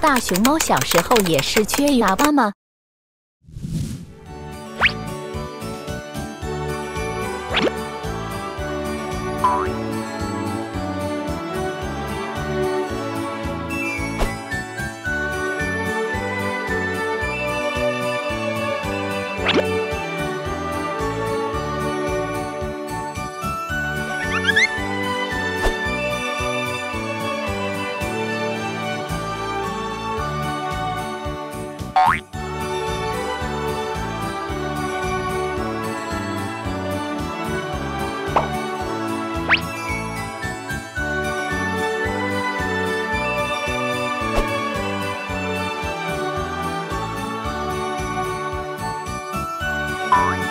大熊猫小时候也是缺牙巴吗？Bye.